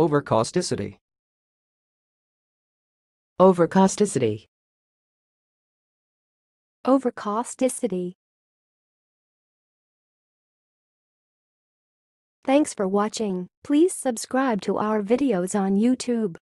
Overcausticity. Overcausticity. Overcausticity. Thanks for watching. Please subscribe to our videos on YouTube.